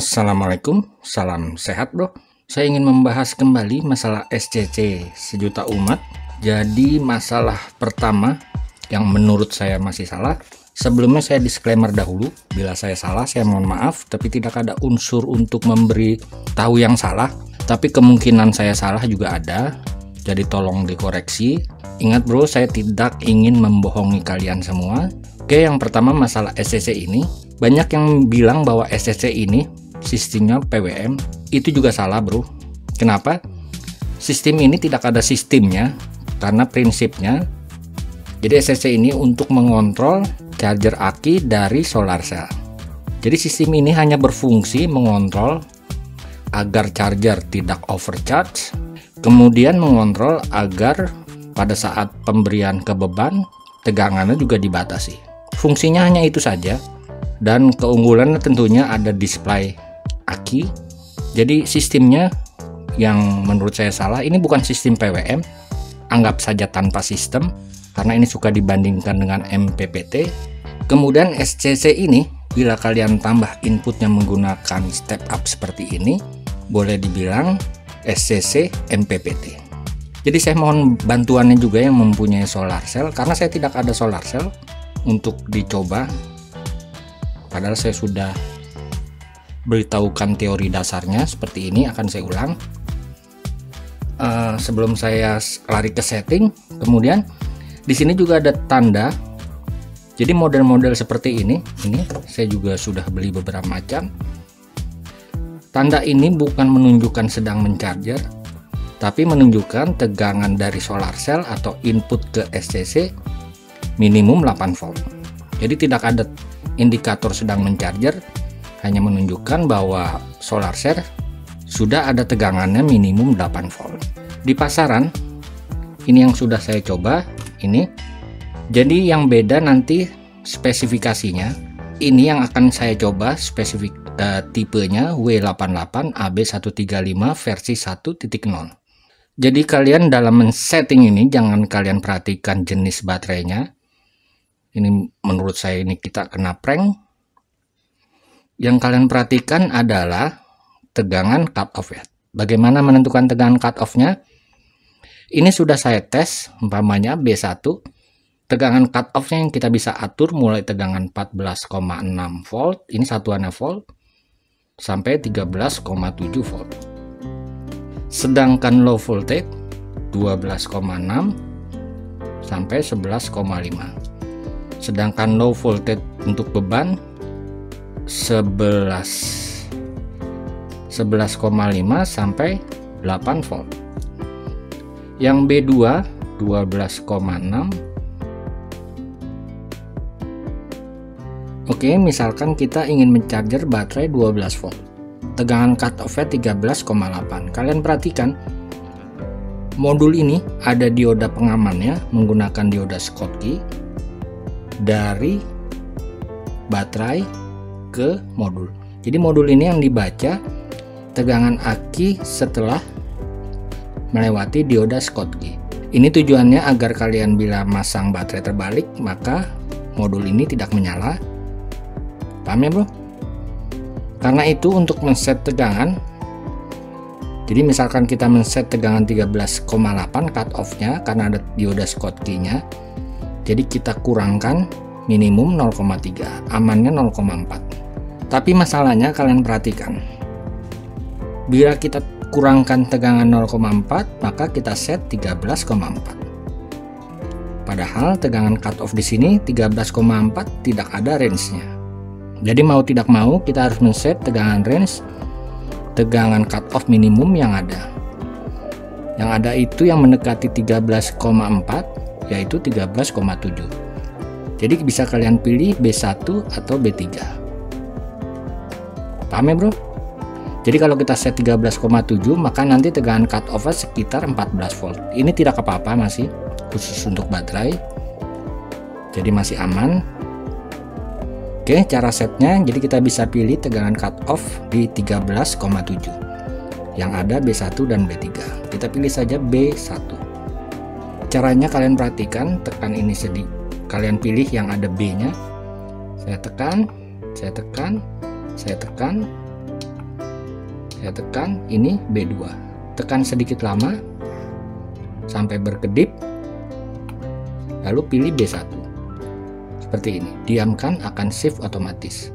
Assalamualaikum, salam sehat bro. Saya ingin membahas kembali masalah SCC sejuta umat. Jadi masalah pertama yang menurut saya masih salah. Sebelumnya saya disclaimer dahulu, bila saya salah saya mohon maaf, tapi tidak ada unsur untuk memberi tahu yang salah. Tapi kemungkinan saya salah juga ada, jadi tolong dikoreksi. Ingat bro, saya tidak ingin membohongi kalian semua. Oke, yang pertama masalah SCC ini. Banyak yang bilang bahwa SCC ini sistemnya PWM. Itu juga salah bro. Kenapa? Sistem ini tidak ada sistemnya, karena prinsipnya jadi SCC ini untuk mengontrol charger aki dari solar cell. Jadi sistem ini hanya berfungsi mengontrol agar charger tidak overcharge, kemudian mengontrol agar pada saat pemberian ke beban tegangannya juga dibatasi. Fungsinya hanya itu saja dan keunggulannya tentunya ada display aki. Jadi sistemnya yang menurut saya salah ini bukan sistem PWM, anggap saja tanpa sistem karena ini suka dibandingkan dengan MPPT. Kemudian SCC ini bila kalian tambah inputnya menggunakan step up seperti ini boleh dibilang SCC MPPT. Jadi saya mohon bantuannya juga yang mempunyai solar cell karena saya tidak ada solar cell untuk dicoba padahal saya sudah beritahukan teori dasarnya seperti ini akan saya ulang. Uh, sebelum saya lari ke setting kemudian di sini juga ada tanda. Jadi model-model seperti ini ini saya juga sudah beli beberapa macam. Tanda ini bukan menunjukkan sedang mencharger tapi menunjukkan tegangan dari solar cell atau input ke SCC minimum 8 volt. Jadi tidak ada indikator sedang mencharger, hanya menunjukkan bahwa solar cell sudah ada tegangannya minimum 8 volt. Di pasaran, ini yang sudah saya coba, ini. Jadi yang beda nanti spesifikasinya. Ini yang akan saya coba spesifik uh, tipenya W88 AB135 versi 1.0. Jadi kalian dalam setting ini jangan kalian perhatikan jenis baterainya, ini menurut saya ini kita kena prank yang kalian perhatikan adalah tegangan cut off ya. Bagaimana menentukan tegangan cut off nya ini sudah saya tes umpamanya B1 tegangan cut off nya yang kita bisa atur mulai tegangan 14,6 volt ini satuannya volt sampai 13,7 volt. Sedangkan low voltage 12,6 sampai 11,5 sedangkan low voltage untuk beban 11 11,5 sampai 8 volt. Yang B2 12,6 Oke misalkan kita ingin mencharger baterai 12 volt. Tegangan cut off-nya 13,8 kalian perhatikan modul ini ada dioda pengamannya menggunakan dioda Schottky dari baterai ke modul. Jadi modul ini yang dibaca tegangan aki setelah melewati dioda Schottky. Ini tujuannya agar kalian bila masang baterai terbalik maka modul ini tidak menyala. Paham ya bro? Karena itu untuk men-set tegangan jadi misalkan kita men-set tegangan 13,8 cut off-nya karena ada dioda Schottky nya jadi kita kurangkan minimum 0,3 amannya 0,4 tapi masalahnya kalian perhatikan. Bila kita kurangkan tegangan 0,4 maka kita set 13,4 padahal tegangan cut off di sini 13,4 tidak ada range-nya. Jadi mau tidak mau kita harus men-set tegangan range tegangan cut off minimum yang ada. Yang ada itu yang mendekati 13,4 yaitu 13,7 jadi bisa kalian pilih B1 atau B3 ya bro. Jadi kalau kita set 13,7 maka nanti tegangan cut off sekitar 14 volt. Ini tidak apa-apa masih khusus untuk baterai. Jadi masih aman. Oke cara setnya jadi kita bisa pilih tegangan cut off di 13,7 yang ada B1 dan B3 kita pilih saja B1 caranya kalian perhatikan tekan ini sedih kalian pilih yang ada B nya saya tekan saya tekan saya tekan. Saya tekan ini B2 tekan sedikit lama sampai berkedip lalu pilih B1 seperti ini. Diamkan akan shift otomatis.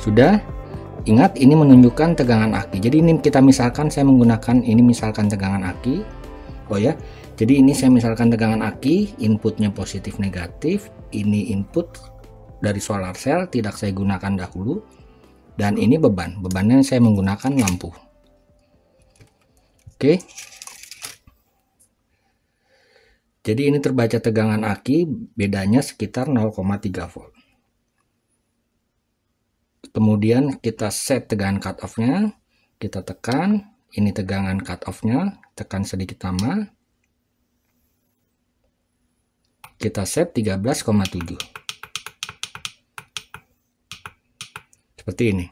Sudah? Ingat ini menunjukkan tegangan aki. Jadi ini kita misalkan saya menggunakan ini misalkan tegangan aki oh ya jadi ini saya misalkan tegangan aki inputnya positif negatif ini input dari solar cell tidak saya gunakan dahulu dan ini beban bebannya saya menggunakan lampu. Oke. Jadi ini terbaca tegangan aki bedanya sekitar 0,3 volt. Kemudian kita set tegangan cut off-nya kita tekan ini tegangan cut off-nya tekan sedikit lama. Kita set 13,7 seperti ini.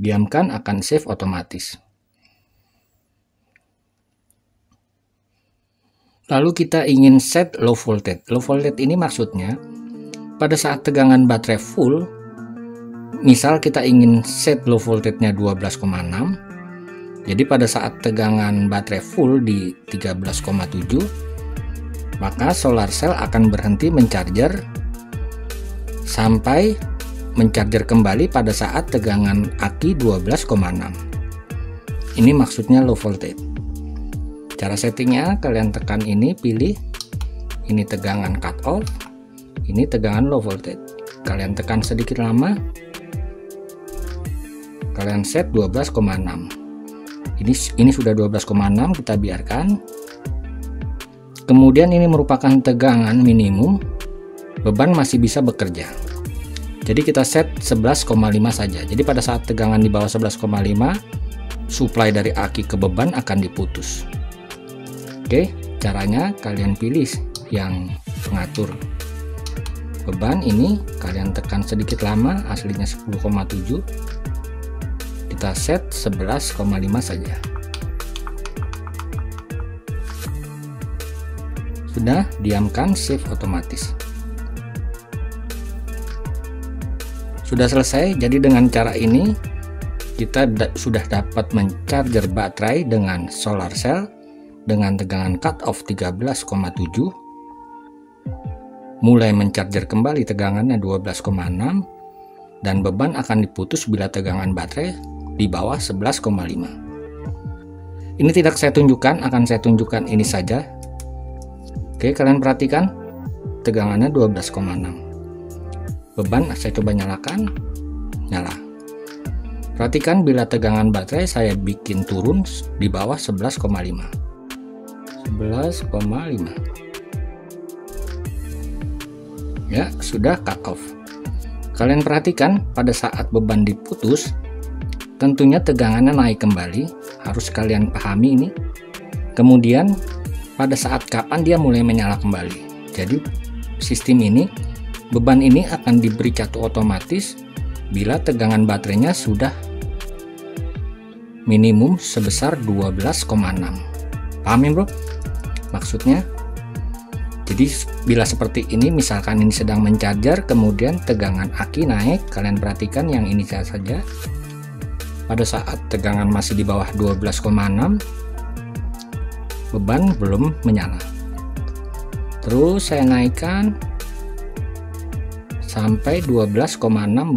Diamkan akan save otomatis. Lalu kita ingin set low voltage. Low voltage ini maksudnya pada saat tegangan baterai full misal kita ingin set low voltage-nya 12,6 jadi pada saat tegangan baterai full di 13,7 maka solar cell akan berhenti mencharger sampai mencharger kembali pada saat tegangan aki 12,6 ini maksudnya low voltage. Cara settingnya kalian tekan ini pilih ini tegangan cut off ini tegangan low voltage. Kalian tekan sedikit lama kalian set 12,6 ini ini sudah 12,6 kita biarkan. Kemudian ini merupakan tegangan minimum beban masih bisa bekerja. Jadi kita set 11,5 saja. Jadi pada saat tegangan di bawah 11,5 supply dari aki ke beban akan diputus. Oke caranya kalian pilih yang pengatur. Beban ini kalian tekan sedikit lama aslinya 10,7 kita set 11,5 saja. Sudah diamkan save otomatis. Sudah selesai jadi dengan cara ini kita da sudah dapat mencharger baterai dengan solar cell dengan tegangan cut off 13,7 mulai mencharger kembali tegangannya 12,6 dan beban akan diputus bila tegangan baterai di bawah 11,5 ini tidak saya tunjukkan akan saya tunjukkan ini saja. Oke kalian perhatikan tegangannya 12,6 beban saya coba nyalakan nyala. Perhatikan bila tegangan baterai saya bikin turun di bawah 11,5 11,5 ya sudah cut off. Kalian perhatikan pada saat beban diputus Tentunya tegangannya naik kembali, harus kalian pahami ini. Kemudian pada saat kapan dia mulai menyala kembali. Jadi sistem ini beban ini akan diberi catu otomatis bila tegangan baterainya sudah minimum sebesar 12,6 paham ya bro maksudnya jadi bila seperti ini misalkan ini sedang mencharger kemudian tegangan aki naik kalian perhatikan yang ini saja pada saat tegangan masih di bawah 12,6 beban belum menyala. Terus saya naikkan sampai 12,6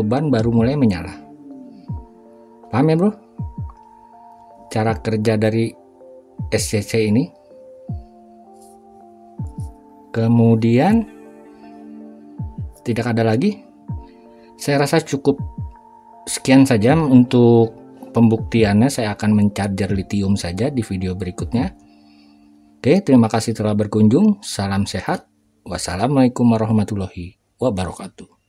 beban baru mulai menyala. Paham ya bro? Cara kerja dari SCC ini. Kemudian tidak ada lagi. Saya rasa cukup sekian saja untuk pembuktiannya saya akan mencharger lithium saja di video berikutnya. Oke, terima kasih telah berkunjung. Salam sehat. Wassalamualaikum warahmatullahi wabarakatuh.